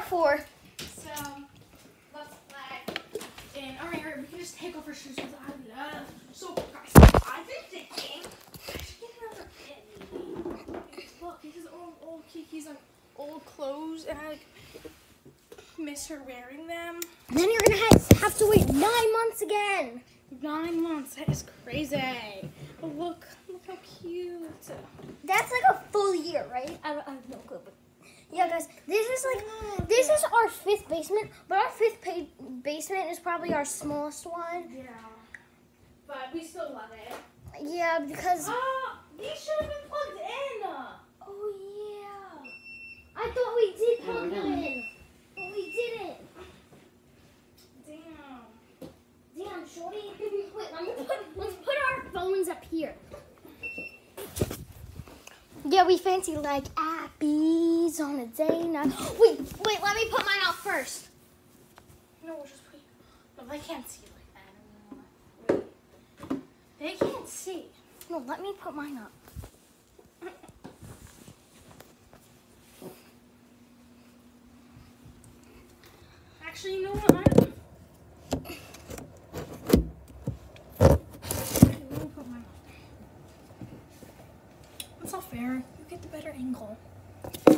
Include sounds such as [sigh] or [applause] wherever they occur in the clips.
part four. So let's play. And alright, alright, we can just take off our shoes because I love. So guys, I've been thinking I should get another. Look, this is old, old Kiki's like old clothes, and I like miss her wearing them. Then you're gonna have, have to wait nine months again. Nine months. That is crazy. But look, look how cute. That's like a full year, right? I, don't- I have no clue. But yeah, guys, this is like this is our fifth basement, but our fifth pa- basement is probably our smallest one. Yeah. But we still love it. Yeah, because Ah, these should have been plugged in. oh yeah, I thought we did plug them in, but we didn't. Damn. Damn, shorty. [laughs] Wait, let me put let's put our phones up here. Yeah, we fancy like on a day night. Wait, wait, let me put mine out first. No, we'll just wait. No, they can't see like that anymore. Wait. They can't see. No, let me put mine up. Actually, you know what? I don't. Let me put mine up. That's not fair. You get the better angle. [laughs]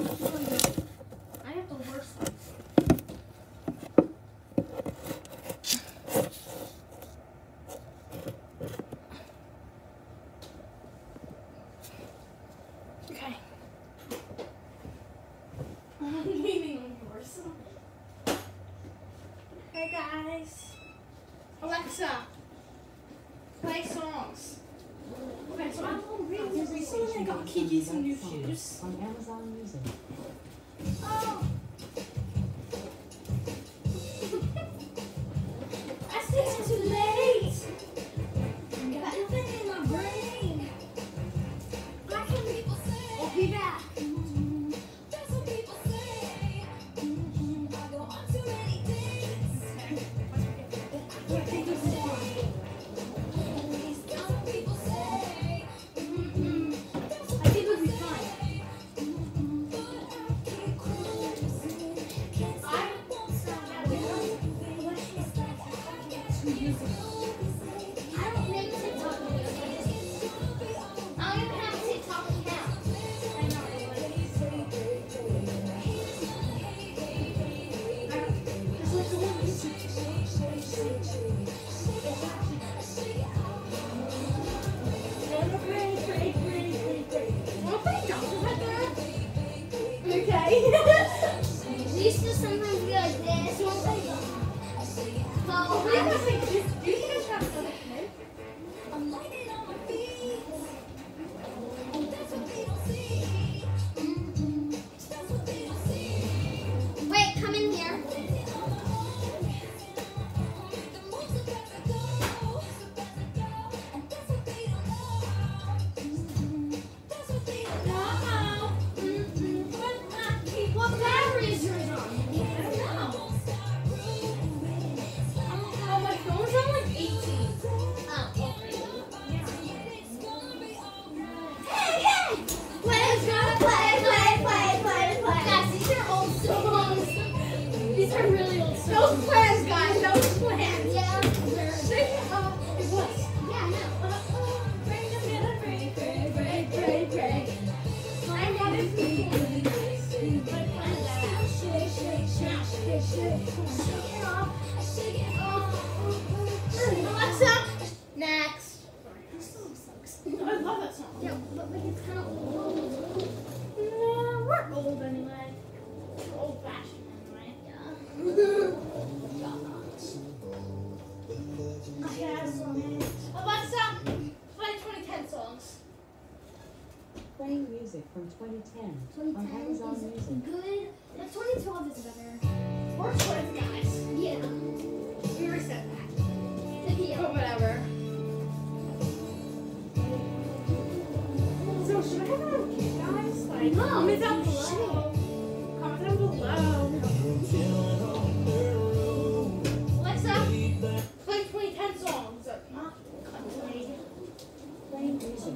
Alexa, play songs. Okay, so I'm recently I got Kiki some new shoes. on Amazon Music. Oh.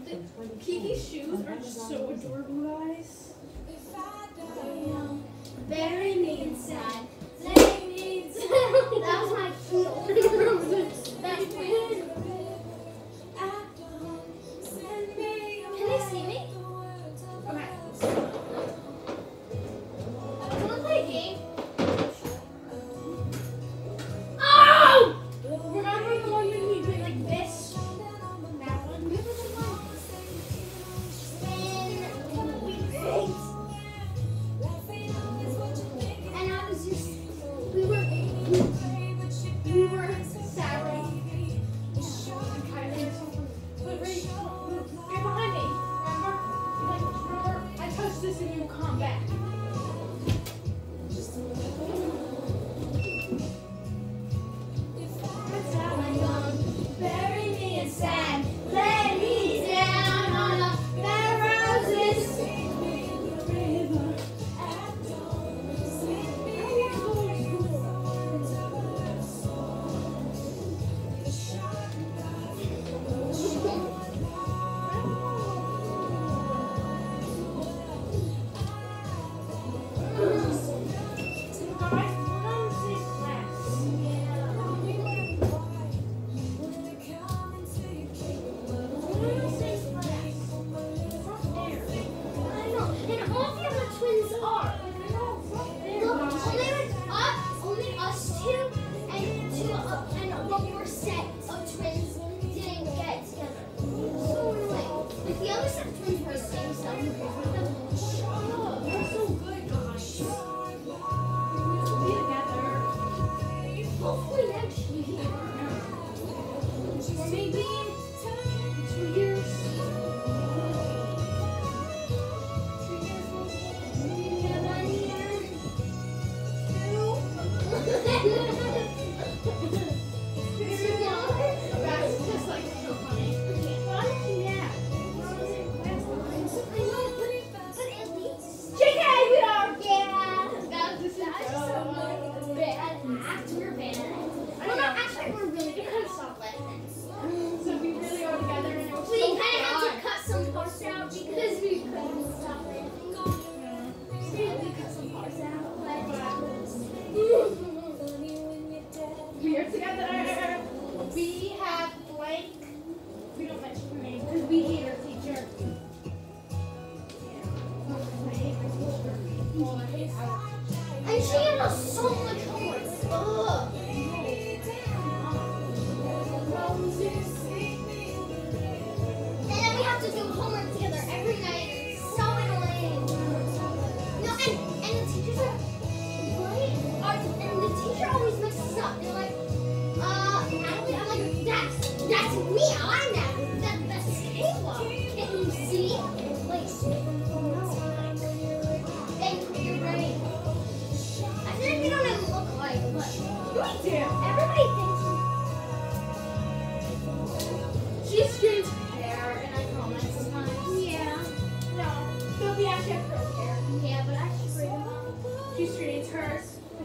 Kiki's shoes are just so adorable, guys. Bury me inside.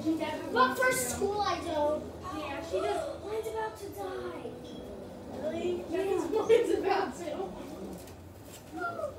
But for school, I don't. Yeah, she does. Mine's about to die. Really? Yeah, [laughs] mine's about to. Oh,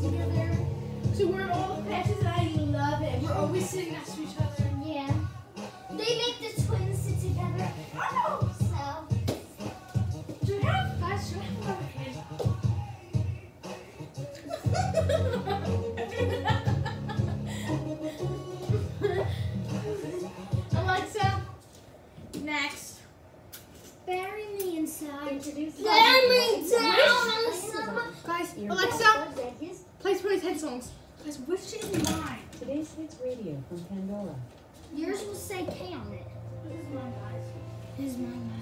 sticker there. So we're all the patches and I love it. We're always sitting next to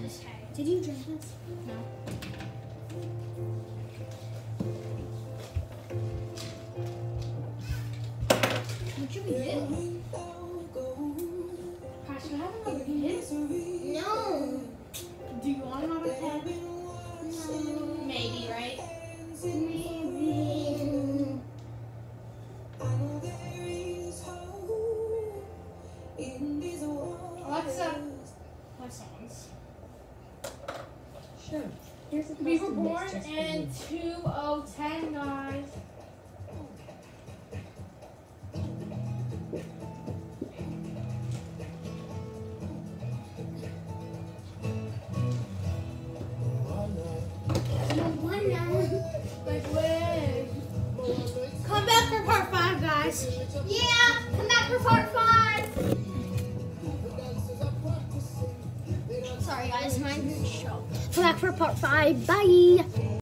Did you drink this? No. What should we do? Gosh, I have another hit? No. Do you want another hit? Maybe, right? Maybe. Here's a We were custom born mix just for in 2010, guys. No wonder. Like when? Come back for part five, guys. Yeah, for part five. Bye.